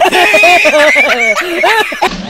Ha ha ha!